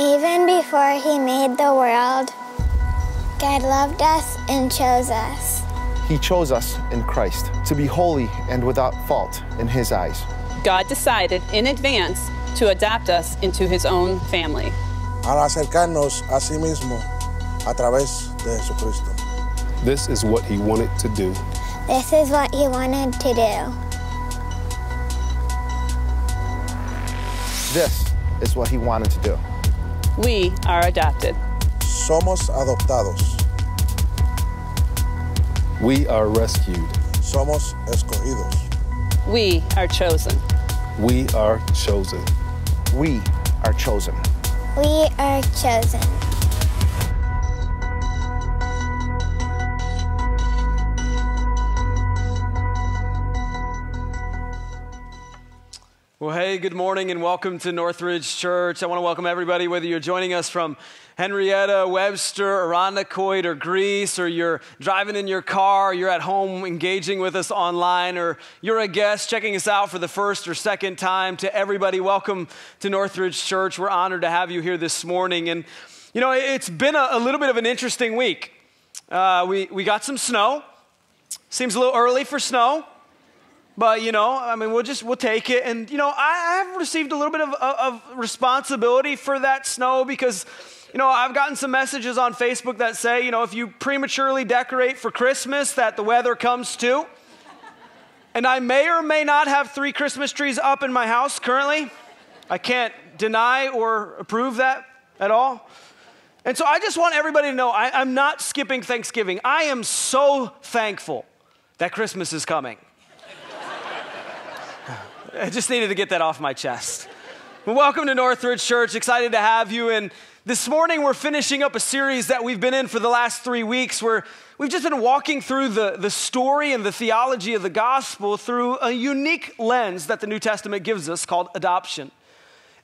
Even before he made the world, God loved us and chose us. He chose us in Christ to be holy and without fault in His eyes. God decided in advance to adopt us into his own family. al acercarnos a sí mismo a través de Jesucristo. This is what he wanted to do. This is what he wanted to do. This is what He wanted to do. We are adopted. Somos adoptados, We are rescued. somos escogidos. We are chosen. We are chosen. We are chosen. We are chosen. Well, hey, good morning and welcome to Northridge Church. I want to welcome everybody, whether you're joining us from Henrietta, Webster, Irondequoit, or Greece, or you're driving in your car, you're at home engaging with us online, or you're a guest checking us out for the first or second time. To everybody, welcome to Northridge Church. We're honored to have you here this morning. And, you know, it's been a, a little bit of an interesting week. Uh, we, we got some snow. Seems a little early for snow. But you know, I mean, we'll just we'll take it. And you know, I, I have received a little bit of, of, responsibility for that snow because, you know, I've gotten some messages on Facebook that say, you know, if you prematurely decorate for Christmas, that the weather comes too. And I may or may not have three Christmas trees up in my house currently. I can't deny or approve that at all. And so I just want everybody to know I, I'm not skipping Thanksgiving. I am so thankful that Christmas is coming. I just needed to get that off my chest. Well, welcome to Northridge Church. Excited to have you. And this morning we're finishing up a series that we've been in for the last three weeks where we've just been walking through the, the story and the theology of the gospel through a unique lens that the New Testament gives us called adoption.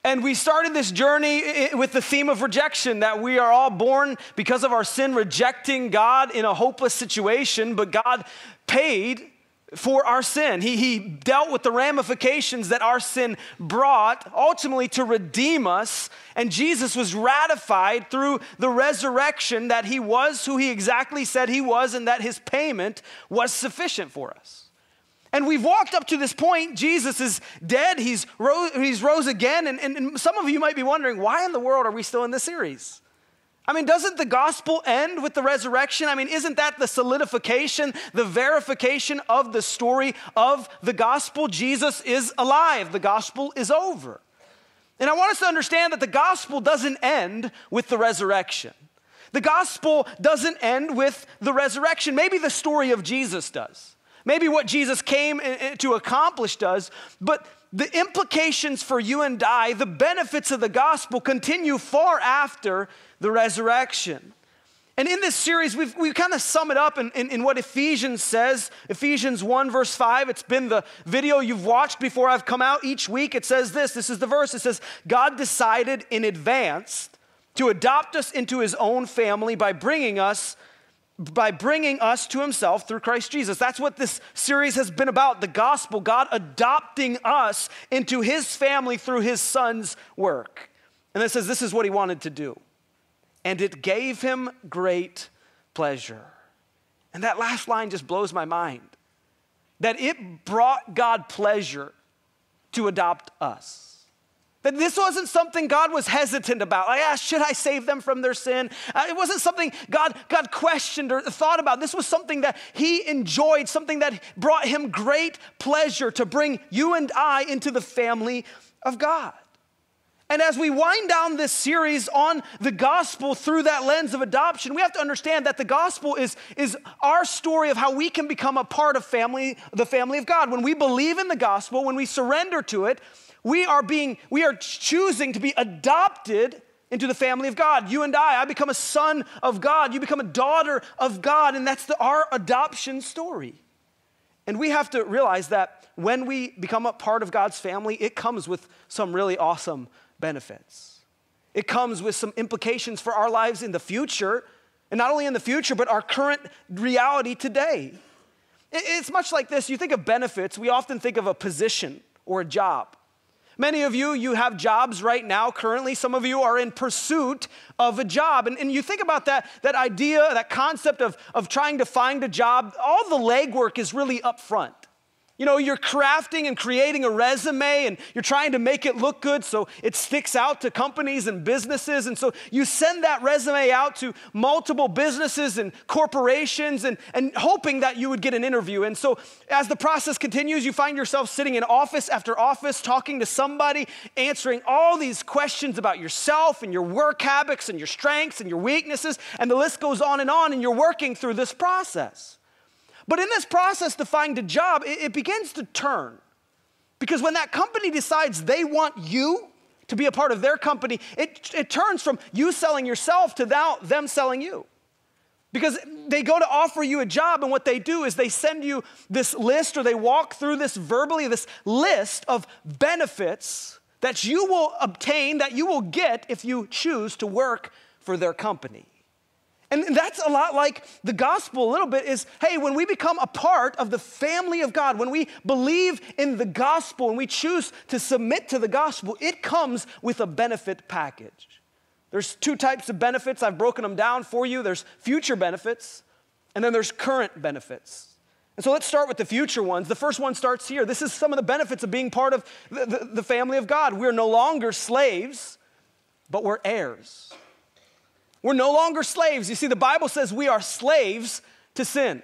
And we started this journey with the theme of rejection that we are all born because of our sin, rejecting God in a hopeless situation, but God paid for our sin. He, he dealt with the ramifications that our sin brought, ultimately to redeem us. And Jesus was ratified through the resurrection that he was who he exactly said he was and that his payment was sufficient for us. And we've walked up to this point. Jesus is dead. He's rose, he's rose again. And, and, and some of you might be wondering, why in the world are we still in this series? I mean, doesn't the gospel end with the resurrection? I mean, isn't that the solidification, the verification of the story of the gospel? Jesus is alive, the gospel is over. And I want us to understand that the gospel doesn't end with the resurrection. The gospel doesn't end with the resurrection. Maybe the story of Jesus does. Maybe what Jesus came i- i- to accomplish does, but the implications for you and I, the benefits of the gospel continue far after the resurrection. And in this series, we've, we kind of sum it up in, in, in what Ephesians says. Ephesians 1, verse 5. It's been the video you've watched before I've come out each week. It says this this is the verse. It says, God decided in advance to adopt us into his own family by bringing us by bringing us to himself through Christ Jesus. That's what this series has been about the gospel, God adopting us into his family through his son's work. And it says this is what he wanted to do. And it gave him great pleasure. And that last line just blows my mind. That it brought God pleasure to adopt us. That this wasn't something God was hesitant about. Like, ah, should I save them from their sin? Uh, it wasn't something God, God questioned or thought about. This was something that He enjoyed, something that brought Him great pleasure to bring you and I into the family of God. And as we wind down this series on the gospel through that lens of adoption, we have to understand that the gospel is, is our story of how we can become a part of family, the family of God. When we believe in the gospel, when we surrender to it, we are being, we are choosing to be adopted into the family of God. You and I, I become a son of God. You become a daughter of God, and that's the, our adoption story. And we have to realize that when we become a part of God's family, it comes with some really awesome benefits. It comes with some implications for our lives in the future, and not only in the future, but our current reality today. It's much like this. You think of benefits, we often think of a position or a job. Many of you, you have jobs right now currently. Some of you are in pursuit of a job. And, and you think about that, that idea, that concept of, of trying to find a job, all the legwork is really up front. You know, you're crafting and creating a resume and you're trying to make it look good so it sticks out to companies and businesses. And so you send that resume out to multiple businesses and corporations and, and hoping that you would get an interview. And so as the process continues, you find yourself sitting in office after office talking to somebody, answering all these questions about yourself and your work habits and your strengths and your weaknesses. And the list goes on and on, and you're working through this process. But in this process to find a job, it, it begins to turn. Because when that company decides they want you to be a part of their company, it, it turns from you selling yourself to them selling you. Because they go to offer you a job, and what they do is they send you this list or they walk through this verbally, this list of benefits that you will obtain, that you will get if you choose to work for their company. And that's a lot like the gospel, a little bit is hey, when we become a part of the family of God, when we believe in the gospel and we choose to submit to the gospel, it comes with a benefit package. There's two types of benefits. I've broken them down for you there's future benefits, and then there's current benefits. And so let's start with the future ones. The first one starts here. This is some of the benefits of being part of the, the, the family of God. We're no longer slaves, but we're heirs. We're no longer slaves. You see, the Bible says we are slaves to sin.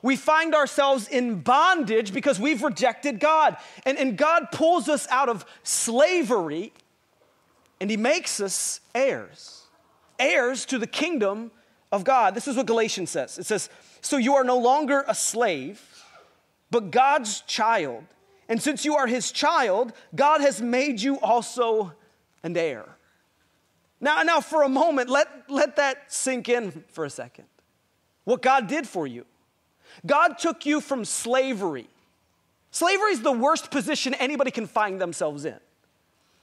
We find ourselves in bondage because we've rejected God. And, and God pulls us out of slavery and He makes us heirs, heirs to the kingdom of God. This is what Galatians says it says, So you are no longer a slave, but God's child. And since you are His child, God has made you also an heir. Now, now for a moment, let, let that sink in for a second. What God did for you. God took you from slavery. Slavery is the worst position anybody can find themselves in.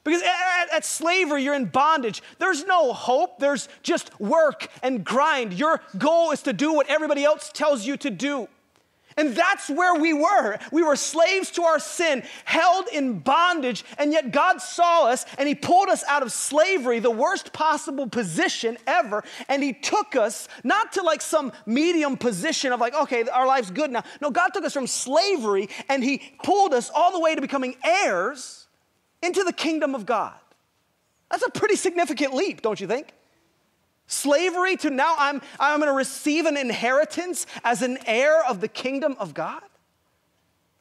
Because at, at, slavery, you're in bondage. There's no hope. There's just work and grind. Your goal is to do what everybody else tells you to do. And that's where we were. We were slaves to our sin, held in bondage, and yet God saw us and He pulled us out of slavery, the worst possible position ever, and He took us not to like some medium position of like, okay, our life's good now. No, God took us from slavery and He pulled us all the way to becoming heirs into the kingdom of God. That's a pretty significant leap, don't you think? Slavery to now I'm, I'm going to receive an inheritance as an heir of the kingdom of God?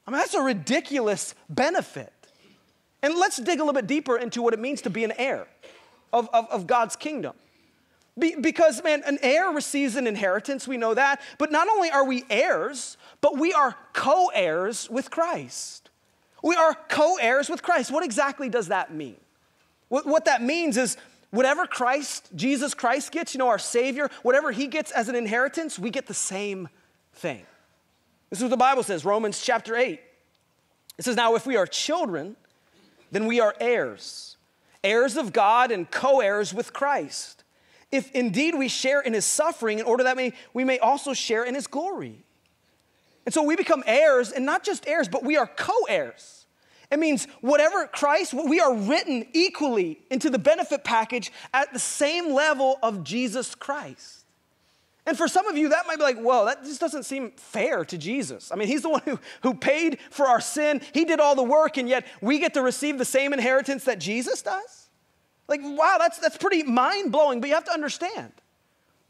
I mean, that's a ridiculous benefit. And let's dig a little bit deeper into what it means to be an heir of, of, of God's kingdom. Be, because, man, an heir receives an inheritance, we know that. But not only are we heirs, but we are co heirs with Christ. We are co heirs with Christ. What exactly does that mean? What, what that means is Whatever Christ, Jesus Christ gets, you know, our Savior, whatever He gets as an inheritance, we get the same thing. This is what the Bible says, Romans chapter 8. It says, Now if we are children, then we are heirs, heirs of God and co heirs with Christ. If indeed we share in His suffering, in order that we may also share in His glory. And so we become heirs, and not just heirs, but we are co heirs. It means whatever Christ, we are written equally into the benefit package at the same level of Jesus Christ. And for some of you, that might be like, whoa, that just doesn't seem fair to Jesus. I mean, he's the one who, who paid for our sin, he did all the work, and yet we get to receive the same inheritance that Jesus does? Like, wow, that's, that's pretty mind blowing, but you have to understand.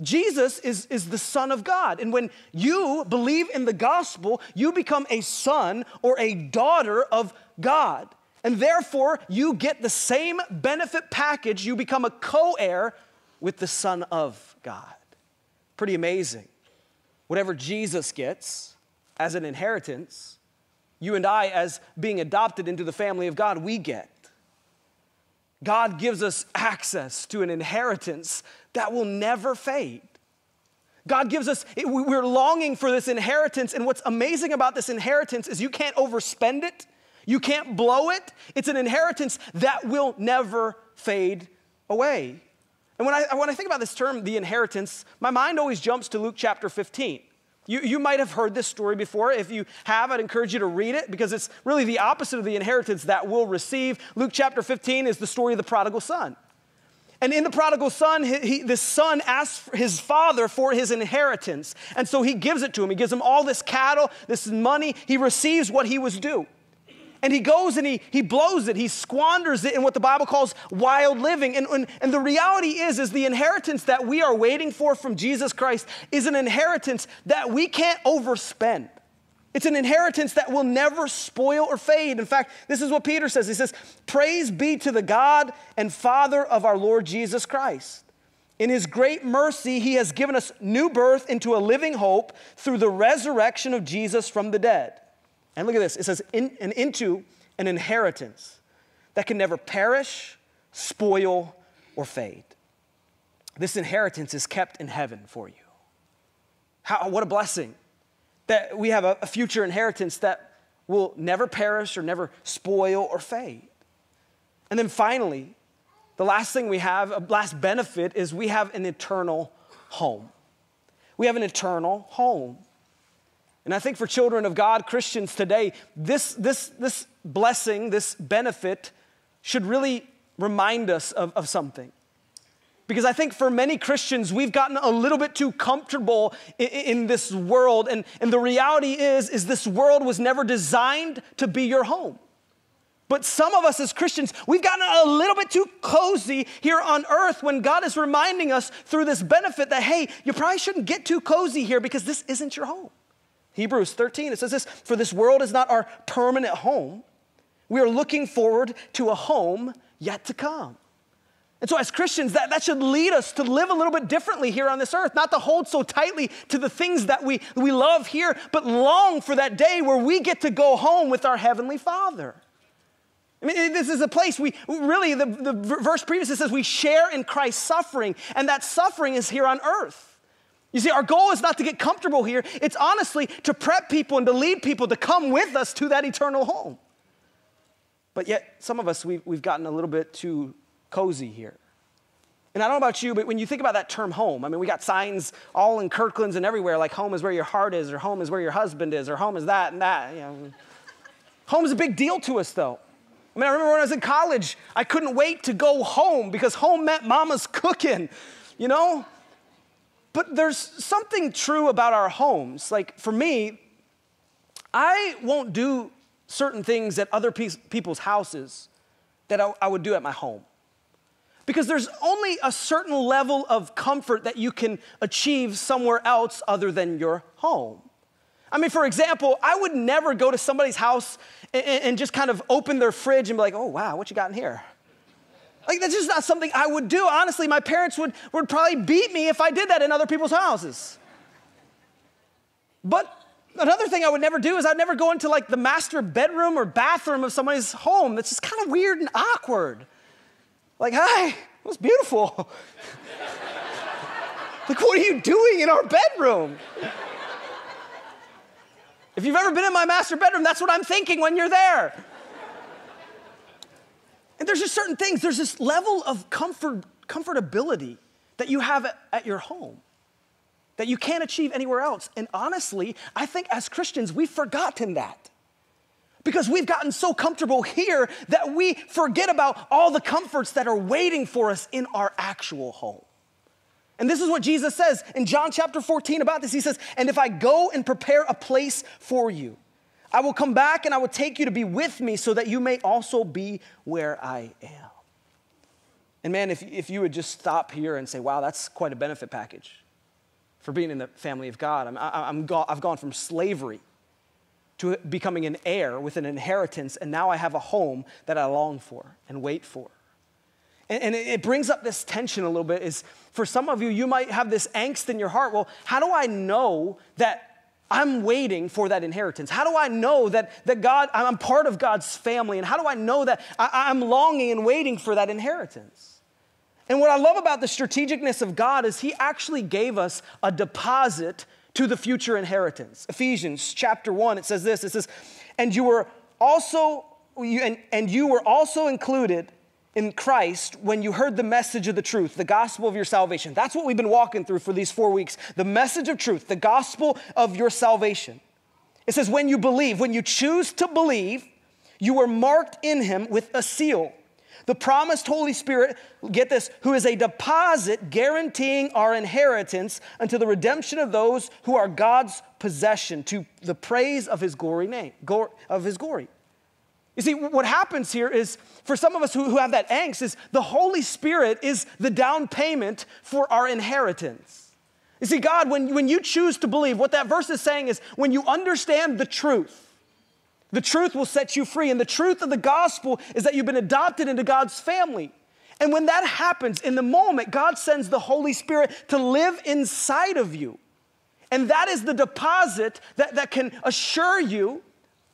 Jesus is, is the Son of God. And when you believe in the gospel, you become a son or a daughter of God. And therefore, you get the same benefit package. You become a co heir with the Son of God. Pretty amazing. Whatever Jesus gets as an inheritance, you and I, as being adopted into the family of God, we get. God gives us access to an inheritance that will never fade. God gives us, we're longing for this inheritance. And what's amazing about this inheritance is you can't overspend it, you can't blow it. It's an inheritance that will never fade away. And when I, when I think about this term, the inheritance, my mind always jumps to Luke chapter 15. You, you might have heard this story before. If you have, I'd encourage you to read it because it's really the opposite of the inheritance that we'll receive. Luke chapter 15 is the story of the prodigal son. And in the prodigal son, he, he, the son asks his father for his inheritance. And so he gives it to him. He gives him all this cattle, this money. He receives what he was due. And he goes and he, he blows it. He squanders it in what the Bible calls wild living. And, and, and the reality is, is the inheritance that we are waiting for from Jesus Christ is an inheritance that we can't overspend. It's an inheritance that will never spoil or fade. In fact, this is what Peter says. He says, Praise be to the God and Father of our Lord Jesus Christ. In his great mercy, he has given us new birth into a living hope through the resurrection of Jesus from the dead. And look at this it says, in, and into an inheritance that can never perish, spoil, or fade. This inheritance is kept in heaven for you. How, what a blessing that we have a, future inheritance that will never perish or never spoil or fade. And then finally, the last thing we have, a last benefit, is we have an eternal home. We have an eternal home. And I think for children of God, Christians today, this, this, this blessing, this benefit should really remind us of, of something. Because I think for many Christians, we've gotten a little bit too comfortable in, in, this world. And, and the reality is, is this world was never designed to be your home. But some of us as Christians, we've gotten a little bit too cozy here on earth when God is reminding us through this benefit that, hey, you probably shouldn't get too cozy here because this isn't your home. Hebrews 13, it says this For this world is not our permanent home. We are looking forward to a home yet to come. And so, as Christians, that, that should lead us to live a little bit differently here on this earth, not to hold so tightly to the things that we, we love here, but long for that day where we get to go home with our Heavenly Father. I mean, this is a place we really, the, the verse previously says we share in Christ's suffering, and that suffering is here on earth. You see, our goal is not to get comfortable here, it's honestly to prep people and to lead people to come with us to that eternal home. But yet, some of us, we've, we've gotten a little bit too cozy here. And I don't know about you, but when you think about that term home, I mean, we got signs all in Kirkland's and everywhere, like home is where your heart is, or home is where your husband is, or home is that and that. You know. home is a big deal to us, though. I mean, I remember when I was in college, I couldn't wait to go home because home meant mama's cooking, you know? But there's something true about our homes. Like for me, I won't do certain things at other pe- people's houses that I, I would do at my home. Because there's only a certain level of comfort that you can achieve somewhere else other than your home. I mean, for example, I would never go to somebody's house and, and just kind of open their fridge and be like, oh, wow, what you got in here? Like, that's just not something I would do. Honestly, my parents would, would probably beat me if I did that in other people's houses. But another thing I would never do is I'd never go into like the master bedroom or bathroom of somebody's home. That's just kind of weird and awkward. Like, hi, it was beautiful. like, what are you doing in our bedroom? If you've ever been in my master bedroom, that's what I'm thinking when you're there. And there's just certain things, there's this level of comfort, comfortability that you have at, at your home that you can't achieve anywhere else. And honestly, I think as Christians, we've forgotten that. Because we've gotten so comfortable here that we forget about all the comforts that are waiting for us in our actual home. And this is what Jesus says in John chapter 14 about this. He says, And if I go and prepare a place for you, I will come back and I will take you to be with me so that you may also be where I am. And man, if, if you would just stop here and say, wow, that's quite a benefit package for being in the family of God. I'm, I'm, i I've gone from slavery to becoming an heir with an inheritance, and now I have a home that I long for and wait for. And, and it brings up this tension a little bit is for some of you, you might have this angst in your heart. Well, how do I know that I'm waiting for that inheritance? How do I know that, that God, I'm part of God's family? And how do I know that I, I'm longing and waiting for that inheritance? And what I love about the strategicness of God is He actually gave us a deposit to the future inheritance. Ephesians chapter 1, it says this it says, And you were also, you, and, and you were also included in Christ when you heard the message of the truth, the gospel of your salvation. That's what we've been walking through for these four weeks. The message of truth, the gospel of your salvation. It says, when you believe, when you choose to believe, you were marked in him with a seal. The promised Holy Spirit, get this, who is a deposit guaranteeing our inheritance unto the redemption of those who are God's possession to the praise of his glory name, of his glory. You see, what happens here is for some of us who, who have that angst, is the Holy Spirit is the down payment for our inheritance. You see, God, when, when you choose to believe, what that verse is saying is when you understand the truth, the truth will set you free. And the truth of the gospel is that you've been adopted into God's family. And when that happens, in the moment, God sends the Holy Spirit to live inside of you. And that is the deposit that, that can assure you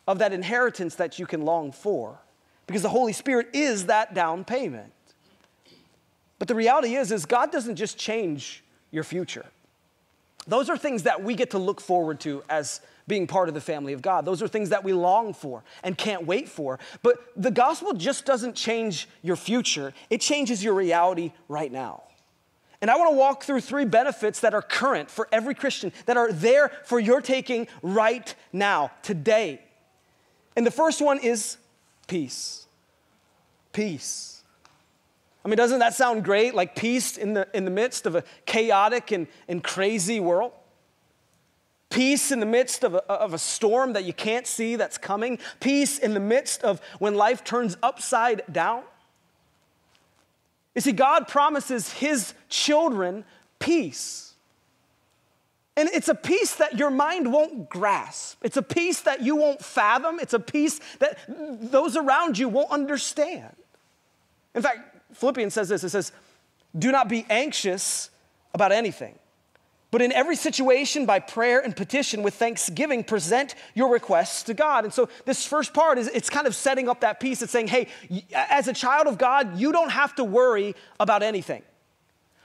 of that inheritance that you can long for. Because the Holy Spirit is that down payment. But the reality is, is God doesn't just change your future. Those are things that we get to look forward to as being part of the family of God. Those are things that we long for and can't wait for. But the gospel just doesn't change your future, it changes your reality right now. And I want to walk through three benefits that are current for every Christian, that are there for your taking right now, today. And the first one is peace. Peace. I mean, doesn't that sound great? Like peace in the, in the midst of a chaotic and, and crazy world? Peace in the midst of a, of a storm that you can't see that's coming. Peace in the midst of when life turns upside down. You see, God promises His children peace. And it's a peace that your mind won't grasp. It's a peace that you won't fathom. It's a peace that those around you won't understand. In fact, Philippians says this it says, Do not be anxious about anything but in every situation, by prayer and petition with thanksgiving, present your requests to God. And so this first part is it's kind of setting up that piece. It's saying, hey, as a child of God, you don't have to worry about anything.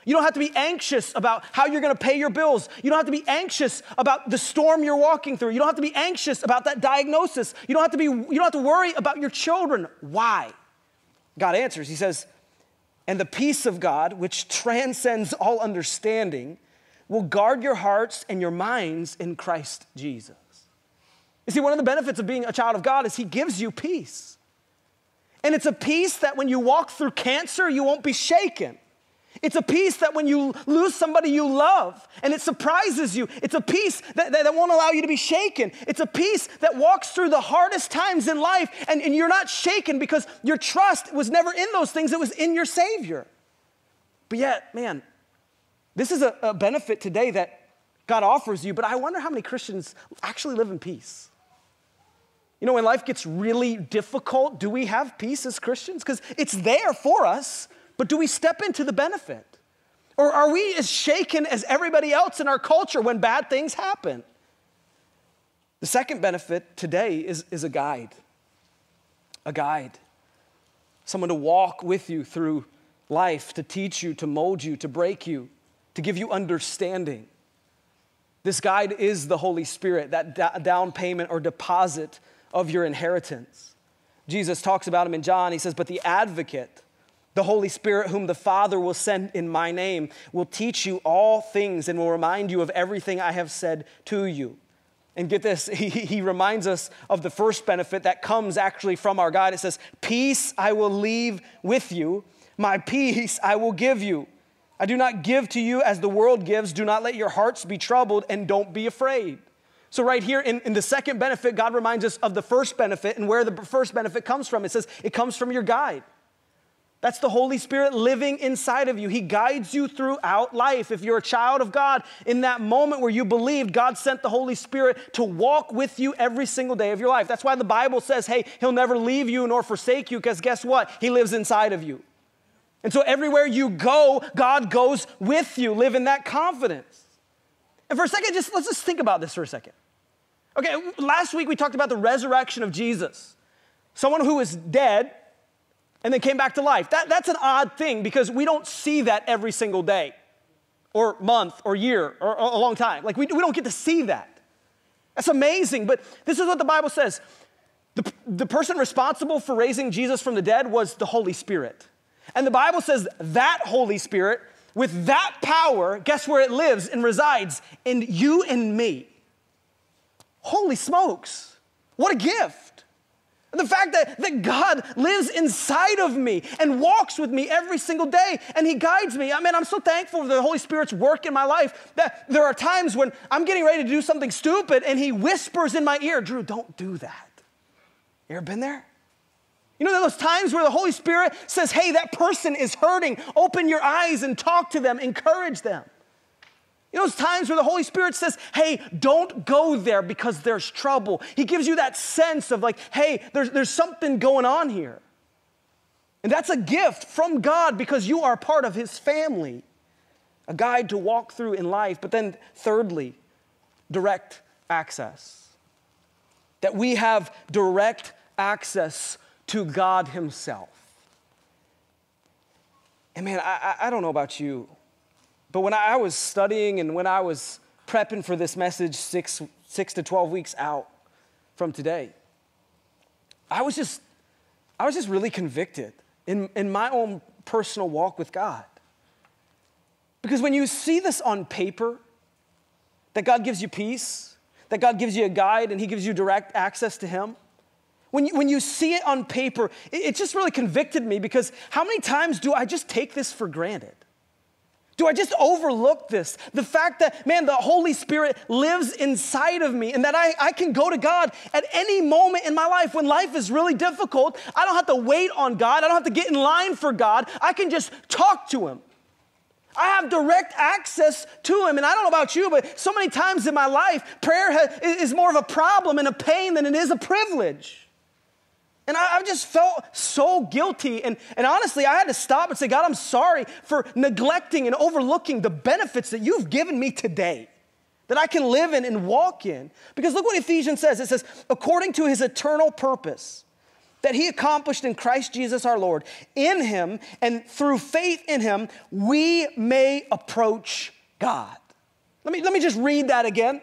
You don't have to be anxious about how you're going to pay your bills. You don't have to be anxious about the storm you're walking through. You don't have to be anxious about that diagnosis. You don't have to be you don't have to worry about your children. Why? God answers. He says, "And the peace of God, which transcends all understanding, will guard your hearts and your minds in Christ Jesus. You see, one of the benefits of being a child of God is He gives you peace. And it's a peace that when you walk through cancer, you won't be shaken. It's a peace that when you lose somebody you love and it surprises you, it's a peace that, that, won't allow you to be shaken. It's a peace that walks through the hardest times in life and, and you're not shaken because your trust was never in those things, it was in your Savior. But yet, man, this is a, a benefit today that God offers you, but I wonder how many Christians actually live in peace. You know, when life gets really difficult, do we have peace as Christians? Because it's there for us, but do we step into the benefit? Or are we as shaken as everybody else in our culture when bad things happen? The second benefit today is, is a guide. A guide. Someone to walk with you through life, to teach you, to mold you, to break you to give you understanding. This guide is the Holy Spirit, that down payment or deposit of your inheritance. Jesus talks about him in John. He says, But the advocate, the Holy Spirit, whom the Father will send in my name, will teach you all things and will remind you of everything I have said to you. And get this, he, he reminds us of the first benefit that comes actually from our God. It says, Peace I will leave with you, my peace I will give you. I do not give to you as the world gives. Do not let your hearts be troubled and don't be afraid. So, right here in, in, the second benefit, God reminds us of the first benefit and where the first benefit comes from. It says it comes from your guide. That's the Holy Spirit living inside of you. He guides you throughout life. If you're a child of God, in that moment where you believed, God sent the Holy Spirit to walk with you every single day of your life. That's why the Bible says, hey, He'll never leave you nor forsake you, because guess what? He lives inside of you. And so everywhere you go, God goes with you. Live in that confidence. And for a second, just let's just think about this for a second. Okay, last week we talked about the resurrection of Jesus. Someone who was dead and then came back to life. That, that's an odd thing because we don't see that every single day or month or year or, or a long time. Like we, we don't get to see that. That's amazing. But this is what the Bible says the, the person responsible for raising Jesus from the dead was the Holy Spirit. And the Bible says that Holy Spirit, with that power, guess where it lives and resides? In you and me. Holy smokes, what a gift. The fact that, that God lives inside of me and walks with me every single day and He guides me. I mean, I'm so thankful for the Holy Spirit's work in my life that there are times when I'm getting ready to do something stupid and He whispers in my ear, Drew, don't do that. You ever been there? You know those times where the Holy Spirit says, hey, that person is hurting. Open your eyes and talk to them, encourage them. You know those times where the Holy Spirit says, hey, don't go there because there's trouble. He gives you that sense of like, hey, there's, there's something going on here. And that's a gift from God because you are part of His family, a guide to walk through in life. But then, thirdly, direct access. That we have direct access to God Himself. And man, I, I don't know about you, but when I was studying and when I was prepping for this message six, six to 12 weeks out from today, I was just, I was just really convicted in, in my own personal walk with God. Because when you see this on paper, that God gives you peace, that God gives you a guide and He gives you direct access to Him, when you, when you see it on paper, it, it just really convicted me because how many times do I just take this for granted? Do I just overlook this? The fact that, man, the Holy Spirit lives inside of me and that I, I can go to God at any moment in my life when life is really difficult. I don't have to wait on God, I don't have to get in line for God. I can just talk to Him. I have direct access to Him. And I don't know about you, but so many times in my life, prayer is more of a problem and a pain than it is a privilege. And I, I, just felt so guilty. And, and honestly, I had to stop and say, God, I'm sorry for neglecting and overlooking the benefits that you've given me today that I can live in and walk in. Because look what Ephesians says it says, according to his eternal purpose that he accomplished in Christ Jesus our Lord, in him and through faith in him, we may approach God. Let me, let me just read that again.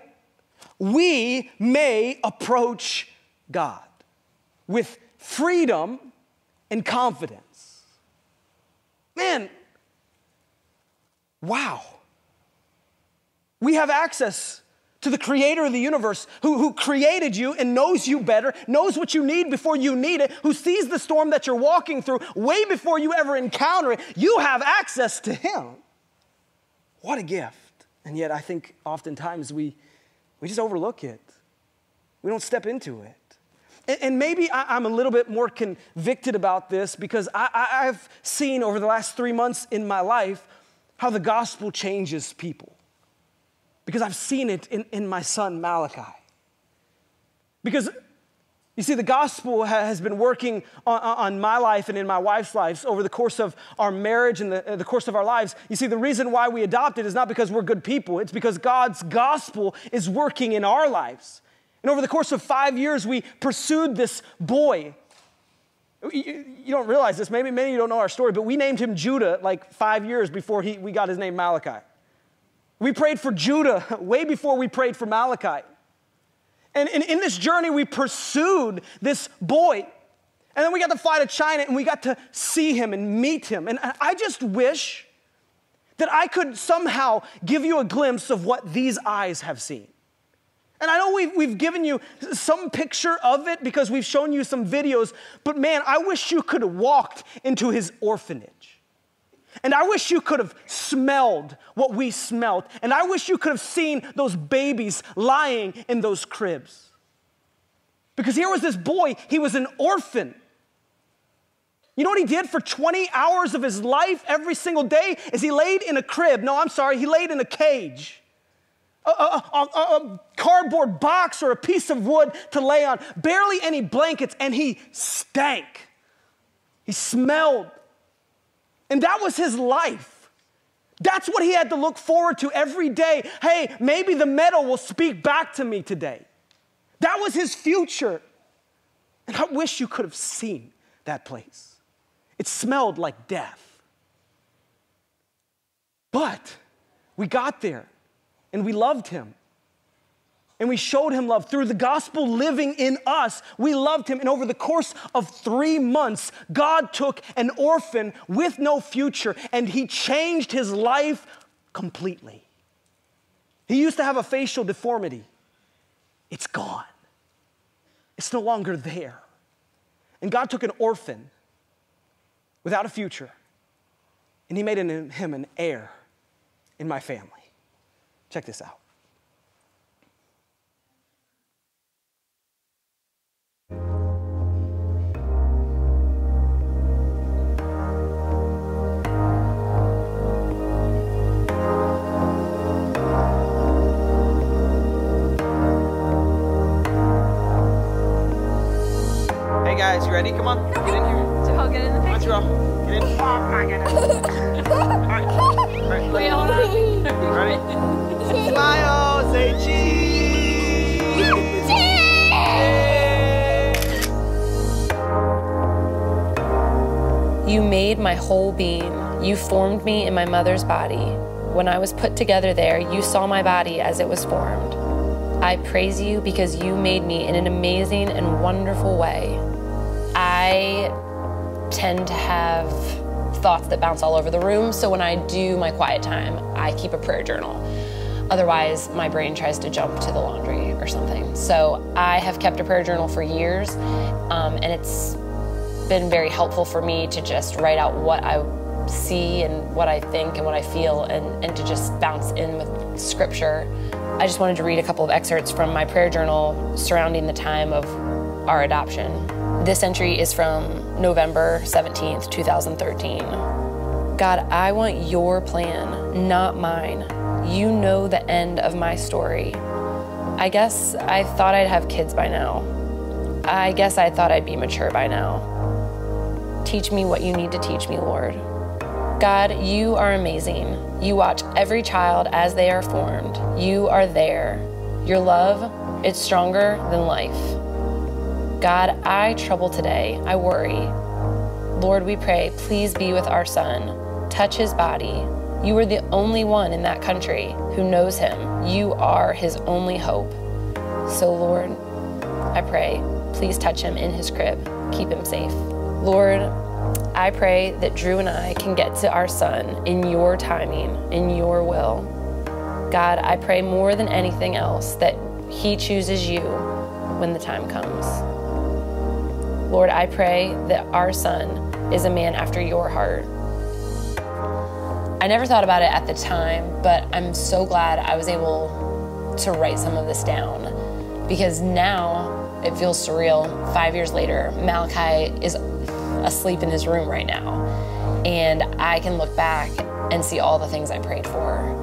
We may approach God with freedom and confidence. Man, wow. We have access to the creator of the universe who, who created you and knows you better, knows what you need before you need it, who sees the storm that you're walking through way before you ever encounter it. You have access to him. What a gift. And yet, I think oftentimes we, we just overlook it, we don't step into it. And maybe I'm a little bit more convicted about this because I, have seen over the last three months in my life how the gospel changes people. Because I've seen it in, in my son Malachi. Because you see, the gospel has been working on, on, my life and in my wife's lives over the course of our marriage and the, uh, the, course of our lives. You see, the reason why we adopted is not because we're good people, it's because God's gospel is working in our lives. And over the course of five years, we pursued this boy. You, don't realize this, maybe many of you don't know our story, but we named him Judah like five years before he, we got his name Malachi. We prayed for Judah way before we prayed for Malachi. And, and in this journey, we pursued this boy. And then we got to fly to China and we got to see him and meet him. And I just wish that I could somehow give you a glimpse of what these eyes have seen. And I know we've, we've given you some picture of it because we've shown you some videos, but man, I wish you could have walked into his orphanage. And I wish you could have smelled what we smelled. And I wish you could have seen those babies lying in those cribs. Because here was this boy, he was an orphan. You know what he did for 20 hours of his life every single day? Is he laid in a crib. No, I'm sorry, he laid in a cage a, a, a, cardboard box or a piece of wood to lay on, barely any blankets, and he stank. He smelled. And that was his life. That's what he had to look forward to every day. Hey, maybe the metal will speak back to me today. That was his future. And I wish you could have seen that place. It smelled like death. But we got there and we loved him. and we showed him love. Through the gospel living in us, we loved him. And over the course of three months, God took an orphan with no future and he changed his life completely. He used to have a facial deformity, it's gone, it's no longer there. And God took an orphan without a future and he made him an heir in my family. Check this out. Hey guys, you ready? Come on, get in here. I'll get in the Come on, picture. Terrell. Get in. Oh my goodness. All right. All right, look. Wait, hold on. Ready? Smile, say cheese. You made my whole being. You formed me in my mother's body. When I was put together there, you saw my body as it was formed. I praise you because you made me in an amazing and wonderful way. I tend to have thoughts that bounce all over the room, so when I do my quiet time, I keep a prayer journal. Otherwise, my brain tries to jump to the laundry or something. So I have kept a prayer journal for years, um, and it's been very helpful for me to just write out what I see and what I think and what I feel and, and to just bounce in with scripture. I just wanted to read a couple of excerpts from my prayer journal surrounding the time of our adoption. This entry is from November 17th, 2013. God, I want your plan, not mine. You know the end of my story. I guess I thought I'd have kids by now. I guess I thought I'd be mature by now. Teach me what you need to teach me, Lord. God, you are amazing. You watch every child as they are formed. You are there. Your love, it's stronger than life. God, I trouble today. I worry. Lord, we pray, please be with our son. Touch his body. You are the only one in that country who knows him. You are his only hope. So, Lord, I pray, please touch him in his crib. Keep him safe. Lord, I pray that Drew and I can get to our son in your timing, in your will. God, I pray more than anything else that he chooses you when the time comes. Lord, I pray that our son is a man after your heart. I never thought about it at the time, but I'm so glad I was able to write some of this down because now it feels surreal. Five years later, Malachi is asleep in his room right now, and I can look back and see all the things I prayed for.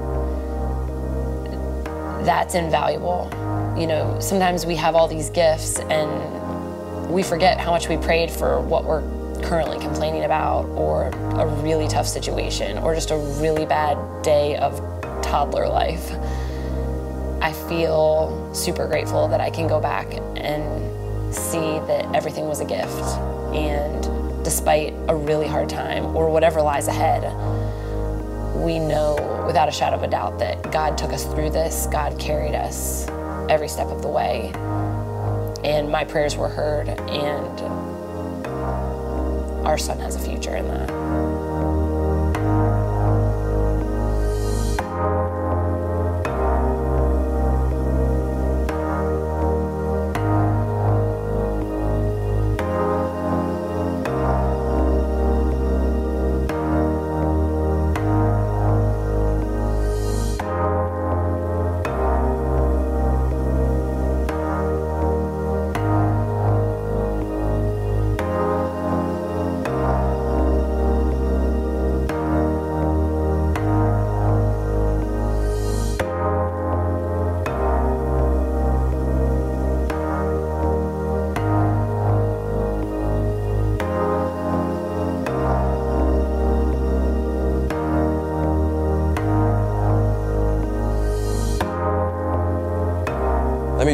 That's invaluable. You know, sometimes we have all these gifts and we forget how much we prayed for what we're currently complaining about, or a really tough situation, or just a really bad day of toddler life. I feel super grateful that I can go back and see that everything was a gift. And despite a really hard time or whatever lies ahead, we know without a shadow of a doubt that God took us through this, God carried us every step of the way. And my prayers were heard, and um, our son has a future in that.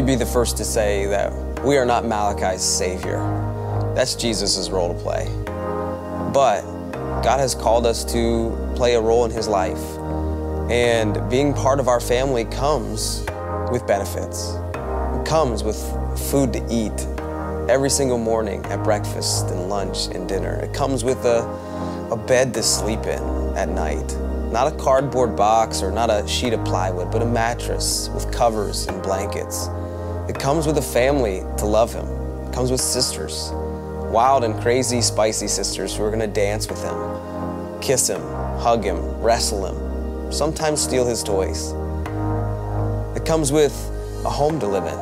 Be the first to say that we are not Malachi's savior. That's Jesus' role to play. But God has called us to play a role in his life. And being part of our family comes with benefits. It comes with food to eat every single morning at breakfast and lunch and dinner. It comes with a, a bed to sleep in at night. Not a cardboard box or not a sheet of plywood, but a mattress with covers and blankets. It comes with a family to love him. It comes with sisters, wild and crazy, spicy sisters who are gonna dance with him, kiss him, hug him, wrestle him, sometimes steal his toys. It comes with a home to live in,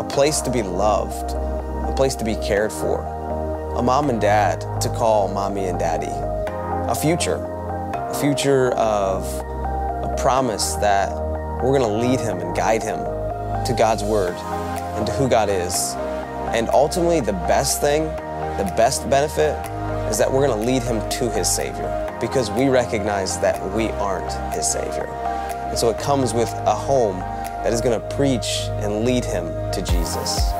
a place to be loved, a place to be cared for, a mom and dad to call mommy and daddy, a future, a future of a promise that we're gonna lead him and guide him to God's word and to who God is. And ultimately, the best thing, the best benefit, is that we're gonna lead him to his Savior because we recognize that we aren't his Savior. And so it comes with a home that is gonna preach and lead him to Jesus.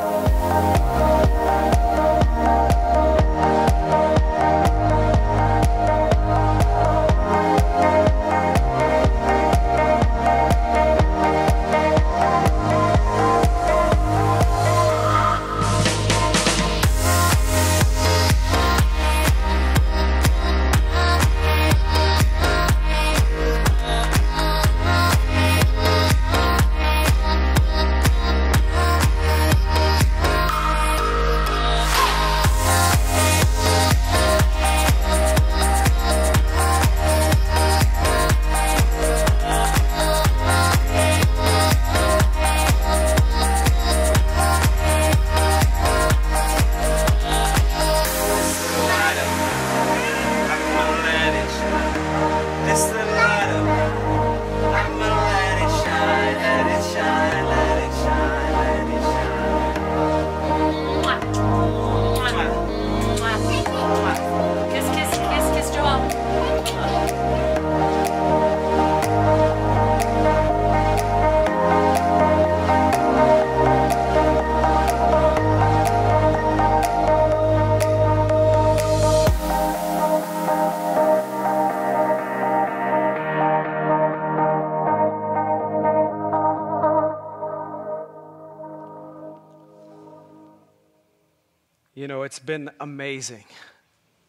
Been amazing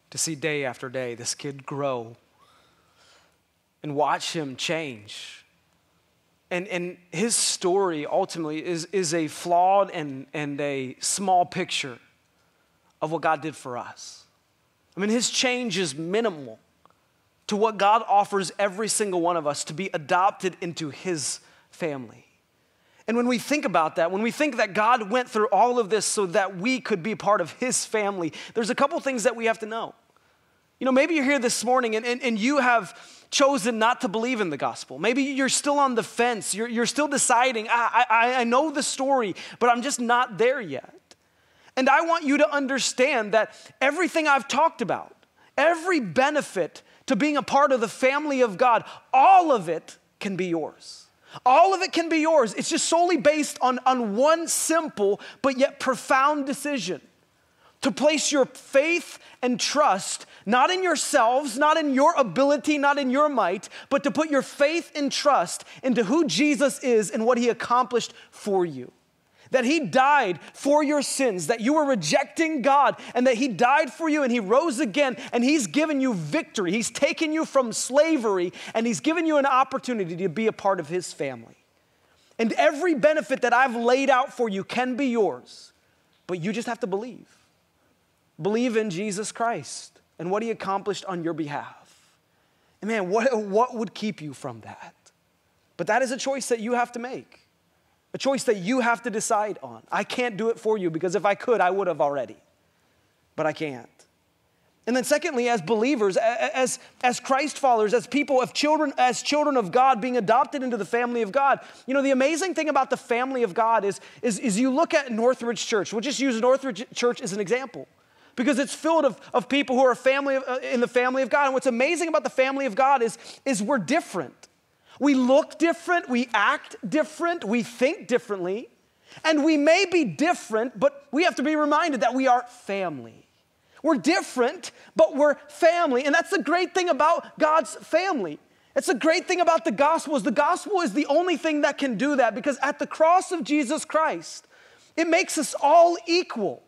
to see day after day this kid grow and watch him change. And, and his story ultimately is, is a flawed and, and a small picture of what God did for us. I mean, his change is minimal to what God offers every single one of us to be adopted into his family. And when we think about that, when we think that God went through all of this so that we could be part of his family, there's a couple things that we have to know. You know, maybe you're here this morning and, and, and you have chosen not to believe in the gospel. Maybe you're still on the fence. You're, you're still deciding, ah, I, I, I know the story, but I'm just not there yet. And I want you to understand that everything I've talked about, every benefit to being a part of the family of God, all of it can be yours. All of it can be yours. It's just solely based on, on one simple but yet profound decision to place your faith and trust not in yourselves, not in your ability, not in your might, but to put your faith and trust into who Jesus is and what he accomplished for you. That he died for your sins, that you were rejecting God, and that he died for you and he rose again, and he's given you victory. He's taken you from slavery, and he's given you an opportunity to be a part of his family. And every benefit that I've laid out for you can be yours, but you just have to believe. Believe in Jesus Christ and what he accomplished on your behalf. And man, what, what would keep you from that? But that is a choice that you have to make, a choice that you have to decide on. I can't do it for you because if I could, I would have already, but I can't. And then secondly, as believers, as, as Christ followers, as people of children, as children of God being adopted into the family of God, you know, the amazing thing about the family of God is, is, is you look at Northridge Church. We'll just use Northridge Church as an example because it's filled of, of people who are family of, uh, in the family of God. And what's amazing about the family of God is, is we're different. We look different, we act different, we think differently, and we may be different, but we have to be reminded that we are family. We're different, but we're family. And that's the great thing about God's family It's the great thing about the gospel is the gospel is the only thing that can do that because at the cross of Jesus Christ, it makes us all equal.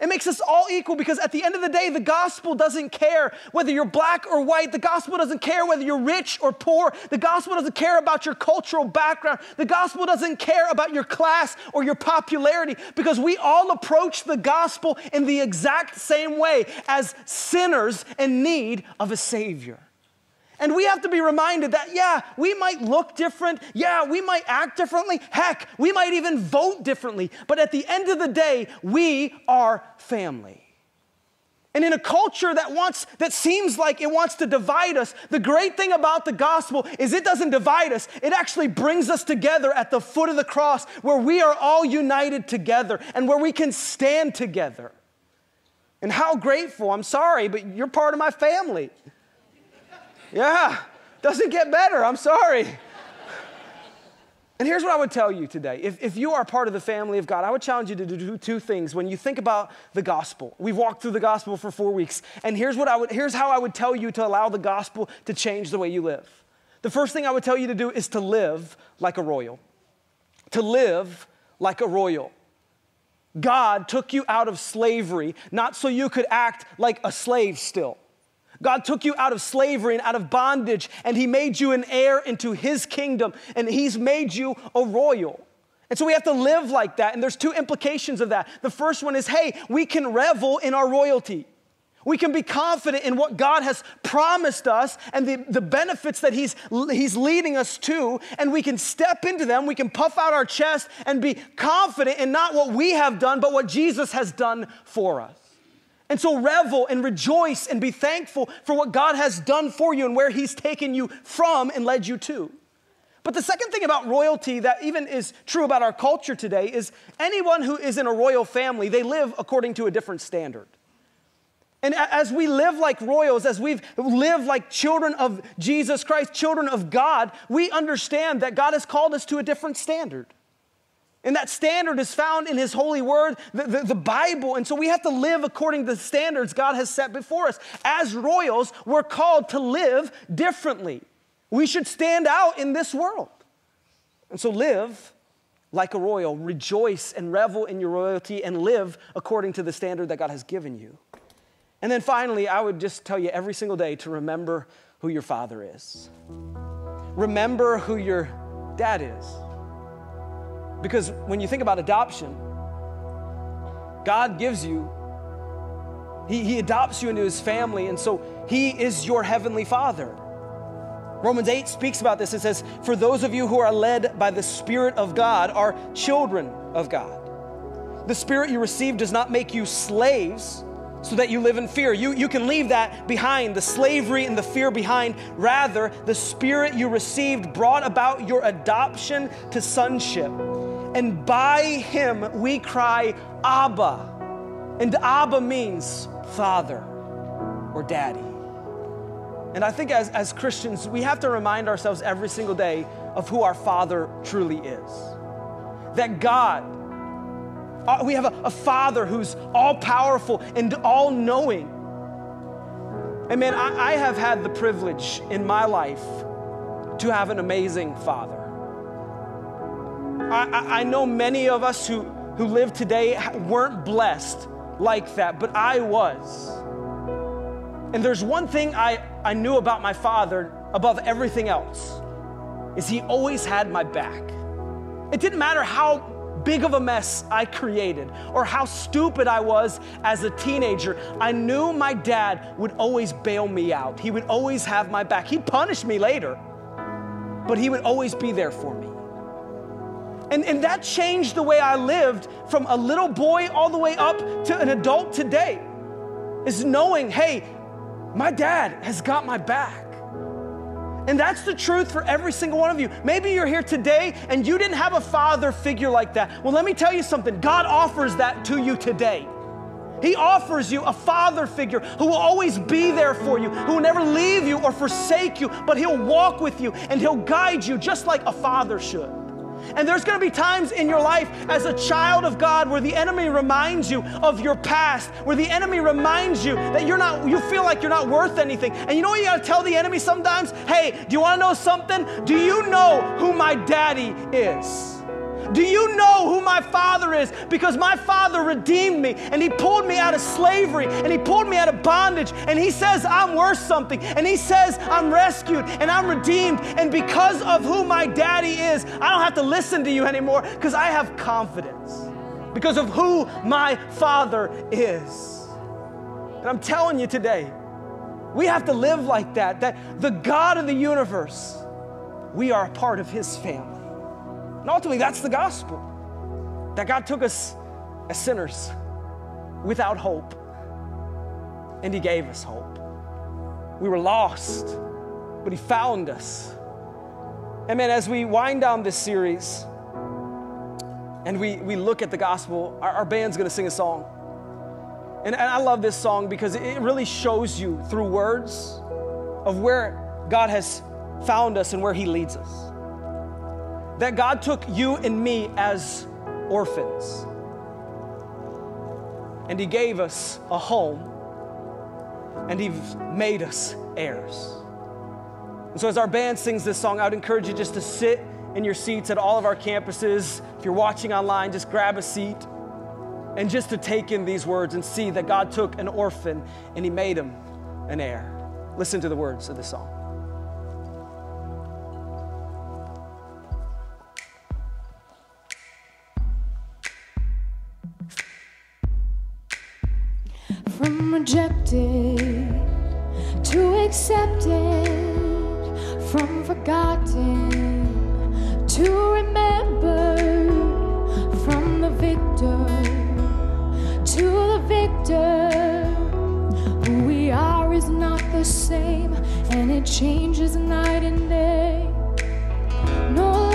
It makes us all equal because at the end of the day, the gospel doesn't care whether you're black or white. The gospel doesn't care whether you're rich or poor. The gospel doesn't care about your cultural background. The gospel doesn't care about your class or your popularity because we all approach the gospel in the exact same way as sinners in need of a savior. And we have to be reminded that, yeah, we might look different. Yeah, we might act differently. Heck, we might even vote differently. But at the end of the day, we are family. And in a culture that wants, that seems like it wants to divide us, the great thing about the gospel is it doesn't divide us. It actually brings us together at the foot of the cross where we are all united together and where we can stand together. And how grateful, I'm sorry, but you're part of my family. Yeah, doesn't get better. I'm sorry. And here's what I would tell you today. If, if you are part of the family of God, I would challenge you to do two things when you think about the gospel. We've walked through the gospel for four weeks, and here's, what I would, here's how I would tell you to allow the gospel to change the way you live. The first thing I would tell you to do is to live like a royal. To live like a royal. God took you out of slavery, not so you could act like a slave still. God took you out of slavery and out of bondage, and He made you an heir into His kingdom, and He's made you a royal. And so we have to live like that, and there's two implications of that. The first one is hey, we can revel in our royalty. We can be confident in what God has promised us and the, the benefits that he's, he's leading us to, and we can step into them. We can puff out our chest and be confident in not what we have done, but what Jesus has done for us. And so revel and rejoice and be thankful for what God has done for you and where He's taken you from and led you to. But the second thing about royalty that even is true about our culture today is anyone who is in a royal family, they live according to a different standard. And as we live like royals, as we live like children of Jesus Christ, children of God, we understand that God has called us to a different standard. And that standard is found in His holy word, the, the, the, Bible. And so we have to live according to the standards God has set before us. As royals, we're called to live differently. We should stand out in this world. And so live like a royal, rejoice and revel in your royalty, and live according to the standard that God has given you. And then finally, I would just tell you every single day to remember who your father is. Remember who your dad is. Because when you think about adoption, God gives you, he, he adopts you into His family, and so He is your heavenly Father. Romans 8 speaks about this. It says, For those of you who are led by the Spirit of God are children of God. The Spirit you receive does not make you slaves so that you live in fear. You, you can leave that behind, the slavery and the fear behind. Rather, the Spirit you received brought about your adoption to sonship and by him we cry, Abba. And Abba means father or daddy. And I think as, as Christians, we have to remind ourselves every single day of who our Father truly is. That God, uh, we have a, a Father who's all powerful and all knowing. And man, I, I have had the privilege in my life to have an amazing Father. I, I know many of us who, who live today weren't blessed like that, but I was. And there's one thing I, I knew about my father above everything else is he always had my back. It didn't matter how big of a mess I created or how stupid I was as a teenager. I knew my dad would always bail me out. He would always have my back. He'd punish me later, but he would always be there for me. And, and that changed the way I lived from a little boy all the way up to an adult today. Is knowing, hey, my dad has got my back. And that's the truth for every single one of you. Maybe you're here today and you didn't have a father figure like that. Well, let me tell you something God offers that to you today. He offers you a father figure who will always be there for you, who will never leave you or forsake you, but he'll walk with you and he'll guide you just like a father should. And there's gonna be times in your life as a child of God where the enemy reminds you of your past, where the enemy reminds you that you're not, you feel like you're not worth anything. And you know what you gotta tell the enemy sometimes? Hey, do you wanna know something? Do you know who my daddy is? Do you know who my father is? Because my father redeemed me and he pulled me out of slavery and he pulled me out of bondage and he says I'm worth something and he says I'm rescued and I'm redeemed. And because of who my daddy is, I don't have to listen to you anymore because I have confidence because of who my father is. And I'm telling you today, we have to live like that, that the God of the universe, we are a part of his family. And ultimately, that's the gospel that God took us as sinners without hope, and He gave us hope. We were lost, but He found us. And man, as we wind down this series and we, we look at the gospel, our, our band's gonna sing a song. And, and I love this song because it really shows you through words of where God has found us and where He leads us that God took you and me as orphans and He gave us a home and He made us heirs. And so, as our band sings this song, I would encourage you just to sit in your seats at all of our campuses. If you're watching online, just grab a seat and just to take in these words and see that God took an orphan and He made him an heir. Listen to the words of the song. From rejected to accepted, from forgotten to remembered, from the victor to the victor. Who we are is not the same, and it changes night and day. No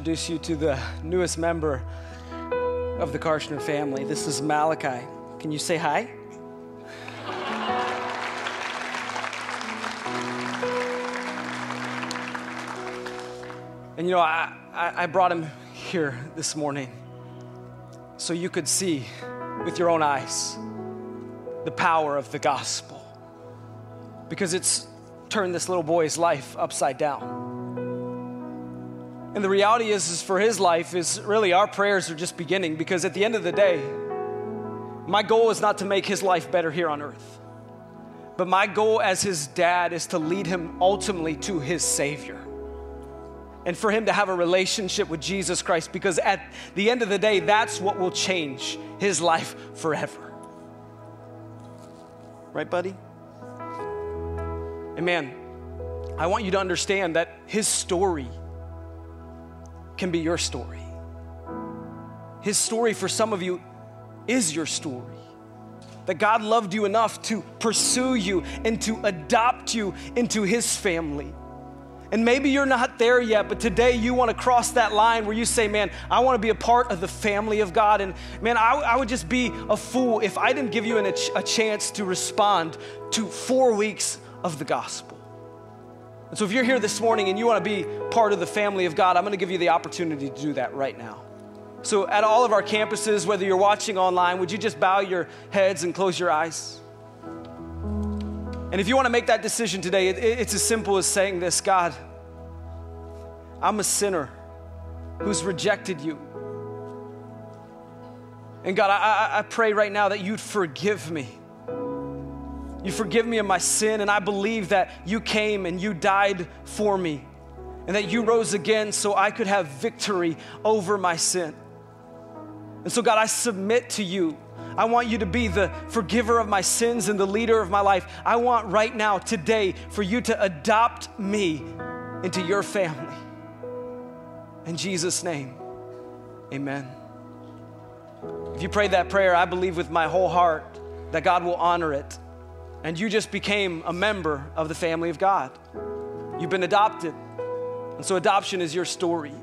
introduce you to the newest member of the Karschner family. This is Malachi. Can you say hi? And you know, I, I, I brought him here this morning so you could see with your own eyes the power of the gospel because it's turned this little boy's life upside down. And the reality is, is for his life is really our prayers are just beginning because at the end of the day, my goal is not to make his life better here on earth. But my goal as his dad is to lead him ultimately to his Savior. And for him to have a relationship with Jesus Christ because at the end of the day, that's what will change his life forever. Right, buddy? And man, I want you to understand that his story can be your story. His story for some of you is your story. That God loved you enough to pursue you and to adopt you into His family. And maybe you're not there yet, but today you want to cross that line where you say, Man, I want to be a part of the family of God. And man, I, I would just be a fool if I didn't give you an, a, a chance to respond to four weeks of the gospel. And so if you're here this morning and you want to be part of the family of God, I'm going to give you the opportunity to do that right now. So at all of our campuses, whether you're watching online, would you just bow your heads and close your eyes? And if you want to make that decision today, it, it's as simple as saying this God, I'm a sinner who's rejected you. And God, I, I pray right now that you'd forgive me. You forgive me of my sin, and I believe that you came and you died for me, and that you rose again so I could have victory over my sin. And so, God, I submit to you. I want you to be the forgiver of my sins and the leader of my life. I want right now, today, for you to adopt me into your family. In Jesus' name, amen. If you prayed that prayer, I believe with my whole heart that God will honor it. And you just became a member of the family of God. You've been adopted. And so adoption is your story.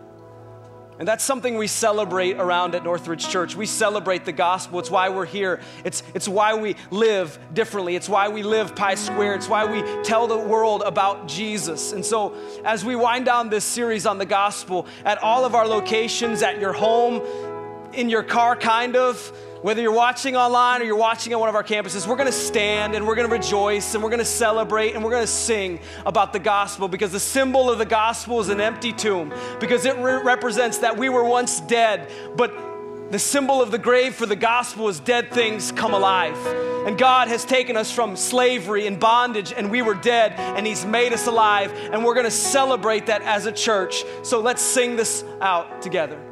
And that's something we celebrate around at Northridge Church. We celebrate the gospel. It's why we're here. It's, it's why we live differently. It's why we live Pi Square. It's why we tell the world about Jesus. And so, as we wind down this series on the gospel, at all of our locations, at your home, in your car, kind of, whether you're watching online or you're watching at one of our campuses, we're gonna stand and we're gonna rejoice and we're gonna celebrate and we're gonna sing about the gospel because the symbol of the gospel is an empty tomb because it re- represents that we were once dead, but the symbol of the grave for the gospel is dead things come alive. And God has taken us from slavery and bondage, and we were dead, and He's made us alive. And we're gonna celebrate that as a church. So let's sing this out together.